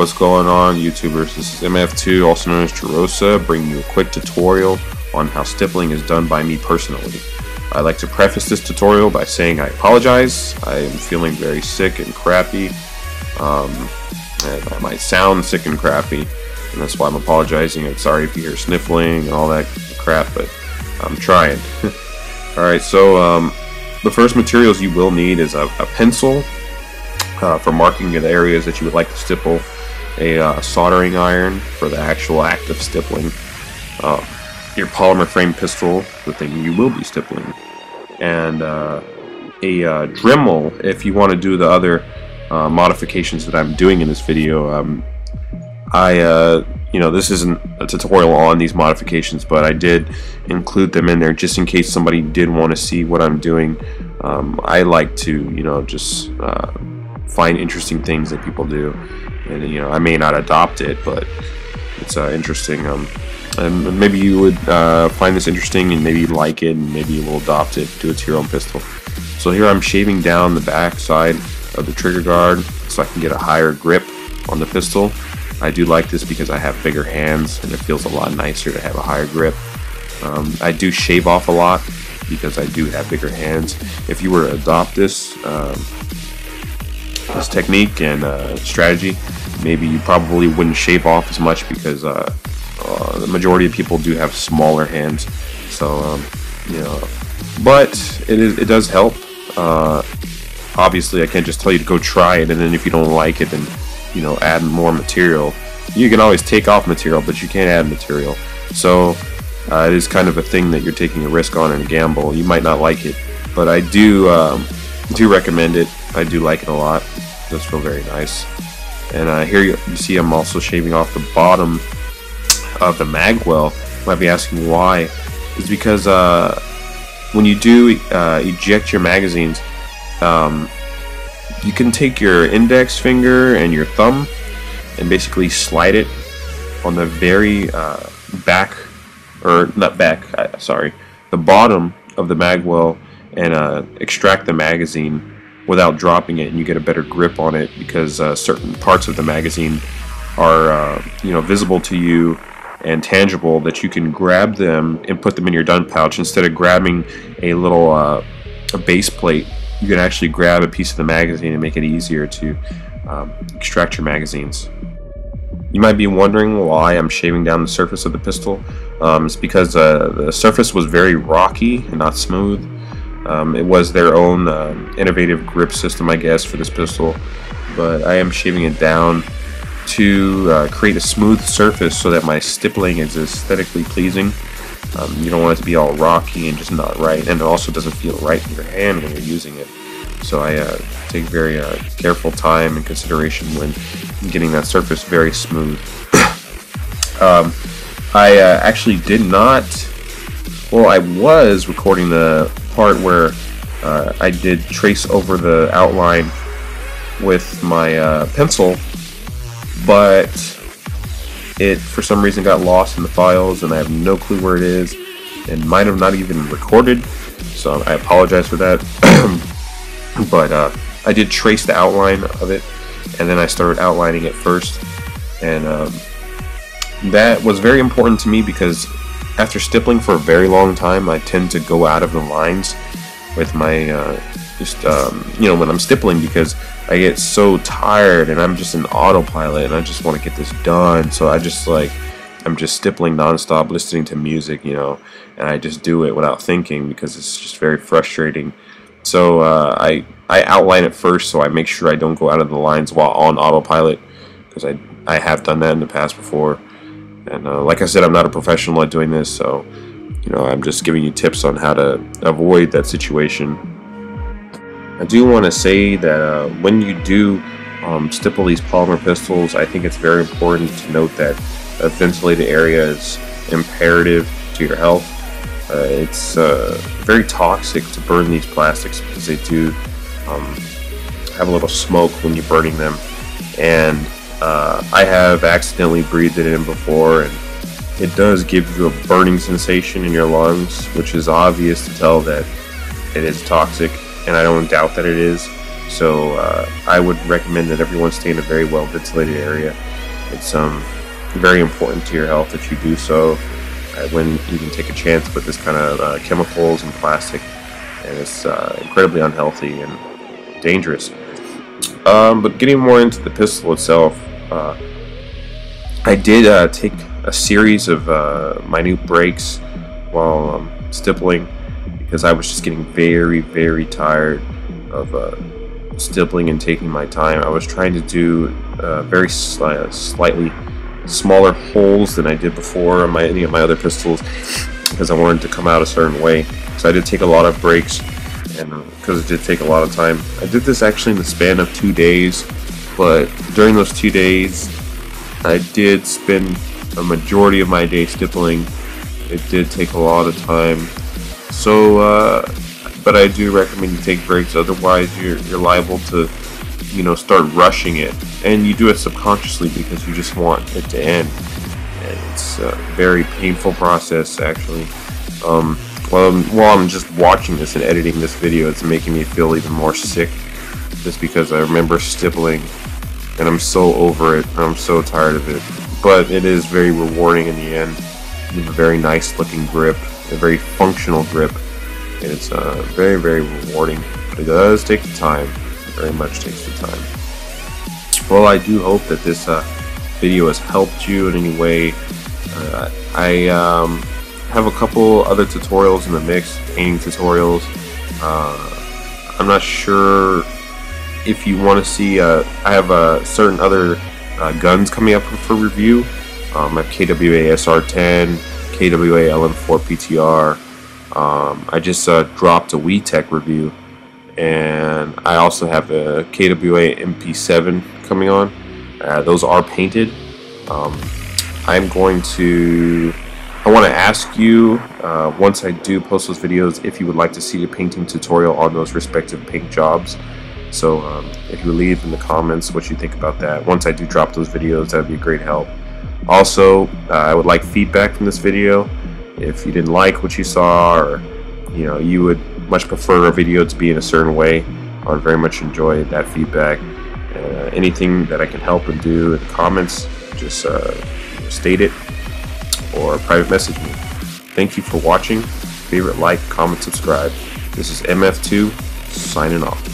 What's going on, YouTubers? This is MF2, also known as Jerosa, bringing you a quick tutorial on how stippling is done by me personally. I'd like to preface this tutorial by saying I apologize. I am feeling very sick and crappy. Um, and I might sound sick and crappy, and that's why I'm apologizing. I'm sorry if you hear sniffling and all that crap, but I'm trying. Alright, so um, the first materials you will need is a, a pencil, uh, for marking the areas that you would like to stipple, a uh, soldering iron for the actual act of stippling, uh, your polymer frame pistol, the thing you will be stippling, and uh, a uh, Dremel if you want to do the other uh, modifications that I'm doing in this video. Um, I, you know, this isn't a tutorial on these modifications, but I did include them in there just in case somebody did want to see what I'm doing. Um, I like to, you know, just find interesting things that people do. And you know, I may not adopt it, but it's uh, interesting. Um, and maybe you would uh, find this interesting, and maybe like it, and maybe you will adopt it, do it to your own pistol. So here I'm shaving down the back side of the trigger guard so I can get a higher grip on the pistol. I do like this because I have bigger hands and it feels a lot nicer to have a higher grip. Um, I do shave off a lot because I do have bigger hands. If you were to adopt this, um, this technique and uh, strategy, maybe you probably wouldn't shave off as much because uh, uh, the majority of people do have smaller hands. So, um, you know, but it is it does help. Uh, obviously, I can't just tell you to go try it, and then if you don't like it, then you know, add more material. You can always take off material, but you can't add material. So uh, it is kind of a thing that you're taking a risk on and a gamble. You might not like it, but I do um, do recommend it. I do like it a lot. Does feel very nice. And uh, here you, you, see I'm also shaving off the bottom of the magwell. You might be asking why. It's because uh, when you do uh, eject your magazines, um, you can take your index finger and your thumb and basically slide it on the very uh, back, or not back, sorry, the bottom of the magwell and uh, extract the magazine without dropping it and you get a better grip on it because uh, certain parts of the magazine are uh, you know visible to you and tangible that you can grab them and put them in your dump pouch. Instead of grabbing a little uh, a base plate you can actually grab a piece of the magazine and make it easier to um, extract your magazines. You might be wondering why I'm shaving down the surface of the pistol. Um, it's because uh, the surface was very rocky and not smooth um, it was their own uh, innovative grip system, I guess, for this pistol, but I am shaving it down to uh, create a smooth surface so that my stippling is aesthetically pleasing. Um, you don't want it to be all rocky and just not right, and it also doesn't feel right in your hand when you're using it. So I uh, take very uh, careful time and consideration when getting that surface very smooth. um, I uh, actually did not, well, I was recording the part where uh, I did trace over the outline with my uh, pencil, but it for some reason got lost in the files and I have no clue where it is and might have not even recorded, so I apologize for that. but uh, I did trace the outline of it and then I started outlining it first, and um, that was very important to me because after stippling for a very long time, I tend to go out of the lines with my, uh, just, um, you know, when I'm stippling because I get so tired and I'm just an autopilot and I just want to get this done. So I just like, I'm just stippling nonstop, listening to music, you know, and I just do it without thinking because it's just very frustrating. So uh, I I outline it first, so I make sure I don't go out of the lines while on autopilot because I I have done that in the past before. And uh, like I said, I'm not a professional at doing this, so you know, I'm just giving you tips on how to avoid that situation. I do want to say that uh, when you do um, stipple these polymer pistols, I think it's very important to note that a ventilated area is imperative to your health. Uh, it's uh, very toxic to burn these plastics because they do um, have a little smoke when you're burning them, and uh, I have accidentally breathed it in before, and it does give you a burning sensation in your lungs, which is obvious to tell that it is toxic, and I don't doubt that it is. So uh, I would recommend that everyone stay in a very well ventilated area. It's um, very important to your health that you do so. I wouldn't even take a chance with this kind of uh, chemicals and plastic, and it's uh, incredibly unhealthy and dangerous. Um, but getting more into the pistol itself, uh, I did uh, take a series of uh, minute breaks while um, stippling because I was just getting very, very tired of uh, stippling and taking my time. I was trying to do uh, very sli- slightly smaller holes than I did before on my any of my other pistols because I wanted to come out a certain way. So I did take a lot of breaks and because uh, it did take a lot of time. I did this actually in the span of two days, but during those two days, I did spend a majority of my day stippling. It did take a lot of time. So, uh, but I do recommend you take breaks. Otherwise, you're, you're liable to, you know, start rushing it, and you do it subconsciously because you just want it to end. And it's a very painful process, actually. Um, well, while I'm just watching this and editing this video, it's making me feel even more sick, just because I remember stippling, and I'm so over it. I'm so tired of it. But it is very rewarding in the end. You have a very nice looking grip, a very functional grip and it's uh, very, very rewarding. But it does take the time. It very much takes the time. Well, I do hope that this uh, video has helped you in any way. Uh, I um, have a couple other tutorials in the mix, painting tutorials. Uh, I'm not sure if you want to see. Uh, I have uh, certain other guns coming up for review. Um, I have KWA SR10, KWA LM4 PTR. Um, I just uh, dropped a WeTech review, and I also have a KWA MP7 coming on. Uh, those are painted. Um, I'm going to. I want to ask you uh, once I do post those videos if you would like to see a painting tutorial on those respective paint jobs. So um, if you leave in the comments what you think about that, once I do drop those videos, that would be a great help. Also, uh, I would like feedback from this video if you didn't like what you saw or you know you would much prefer a video to be in a certain way I would very much enjoy that feedback uh, anything that I can help and do in the comments just uh, state it or private message me. Thank you for watching. Favorite like comment subscribe. This is MF2 signing off